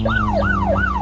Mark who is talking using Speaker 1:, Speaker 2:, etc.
Speaker 1: Wow, wow, wow.